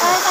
아